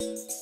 you